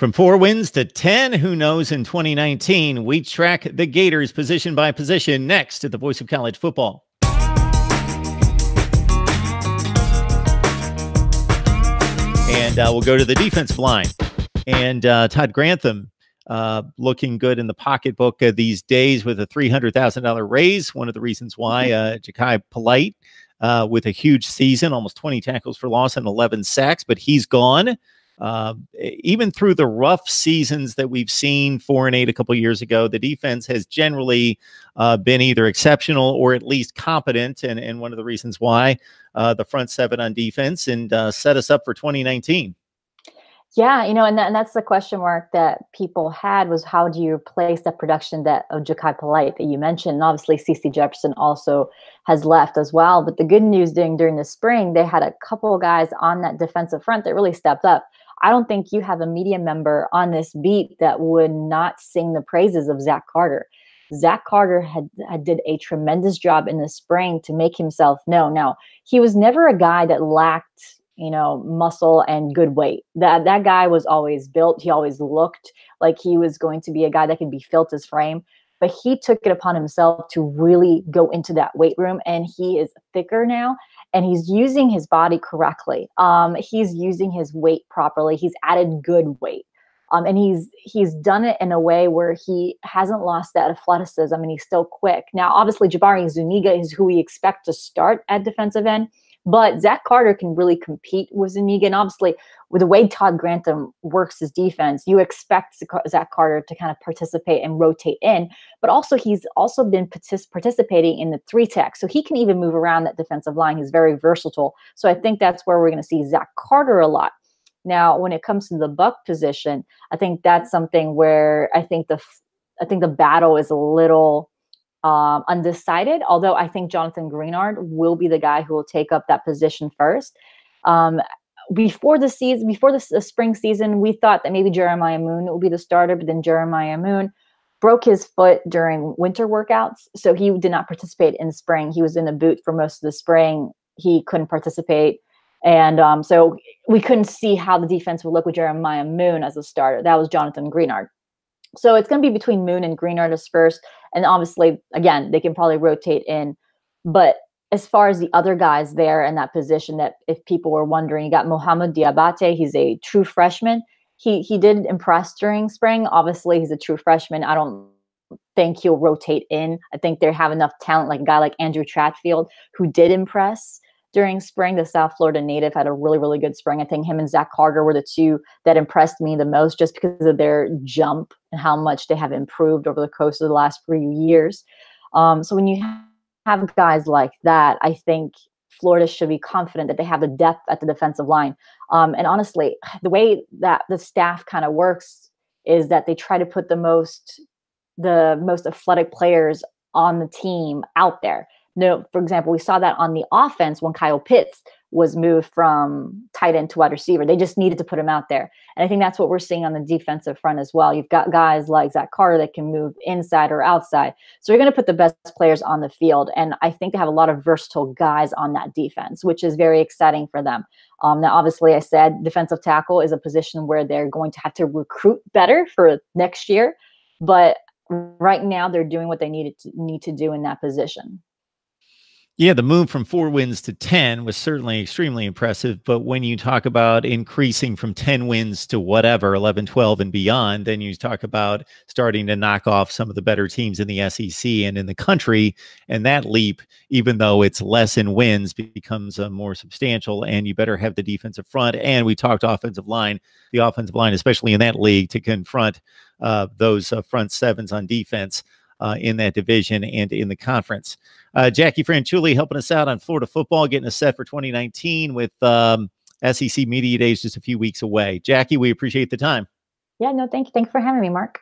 From four wins to 10, who knows in 2019? We track the Gators position by position next to the voice of college football. And uh, we'll go to the defensive line. And uh, Todd Grantham uh, looking good in the pocketbook these days with a $300,000 raise. One of the reasons why uh, Jachai Polite uh, with a huge season, almost 20 tackles for loss and 11 sacks, but he's gone. Uh, even through the rough seasons that we've seen four and eight a couple years ago, the defense has generally uh, been either exceptional or at least competent. And, and one of the reasons why uh, the front seven on defense and uh, set us up for 2019. Yeah, you know, and, that, and that's the question mark that people had was how do you replace the production that of Jachai Polite that you mentioned? And obviously, CeCe Jefferson also has left as well. But the good news during during the spring, they had a couple guys on that defensive front that really stepped up. I don't think you have a media member on this beat that would not sing the praises of Zach Carter. Zach Carter had, had did a tremendous job in the spring to make himself known. Now, he was never a guy that lacked you know, muscle and good weight. That that guy was always built. He always looked like he was going to be a guy that could be filled his frame. But he took it upon himself to really go into that weight room, and he is thicker now, and he's using his body correctly. Um, he's using his weight properly. He's added good weight. Um, and he's he's done it in a way where he hasn't lost that athleticism and he's still quick. Now, obviously, Jabari Zuniga is who we expect to start at defensive end. But Zach Carter can really compete with Zuniga. And obviously, with the way Todd Grantham works his defense, you expect Zach Carter to kind of participate and rotate in. But also, he's also been partic- participating in the three tech. So he can even move around that defensive line. He's very versatile. So I think that's where we're going to see Zach Carter a lot. Now, when it comes to the buck position, I think that's something where I think the I think the battle is a little um, undecided, although I think Jonathan Greenard will be the guy who will take up that position first. Um, before the season, before the, the, spring season, we thought that maybe Jeremiah Moon will be the starter, but then Jeremiah Moon broke his foot during winter workouts, so he did not participate in spring. He was in the boot for most of the spring. He couldn't participate, and um, so we couldn't see how the defense would look with Jeremiah Moon as a starter. That was Jonathan Greenard. So it's going to be between Moon and Greenard as first. And obviously, again, they can probably rotate in. But as far as the other guys there in that position, that if people were wondering, you got Mohamed Diabate. He's a true freshman. He he did impress during spring. Obviously, he's a true freshman. I don't think he'll rotate in. I think they have enough talent, like a guy like Andrew Chatfield, who did impress during spring. The South Florida native had a really, really good spring. I think him and Zach Carter were the two that impressed me the most just because of their jump and how much they have improved over the course of the last few years. Um, so when you have guys like that, I think Florida should be confident that they have the depth at the defensive line. Um, and honestly, the way that the staff kind of works is that they try to put the most the most athletic players on the team out there no, for example, we saw that on the offense when Kyle Pitts was moved from tight end to wide receiver. They just needed to put him out there. And I think that's what we're seeing on the defensive front as well. You've got guys like Zach Carter that can move inside or outside. So you're going to put the best players on the field. And I think they have a lot of versatile guys on that defense, which is very exciting for them. Um, now, obviously, I said defensive tackle is a position where they're going to have to recruit better for next year. But right now, they're doing what they needed to need to do in that position. Yeah, the move from four wins to 10 was certainly extremely impressive. But when you talk about increasing from 10 wins to whatever, 11, 12, and beyond, then you talk about starting to knock off some of the better teams in the SEC and in the country. And that leap, even though it's less in wins, becomes uh, more substantial. And you better have the defensive front. And we talked offensive line, the offensive line, especially in that league, to confront uh, those uh, front sevens on defense uh, in that division and in the conference. Uh, Jackie Franciulli helping us out on Florida football, getting us set for 2019 with um, SEC Media Days just a few weeks away. Jackie, we appreciate the time. Yeah, no, thank you. Thanks for having me, Mark.